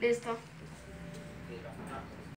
Listo.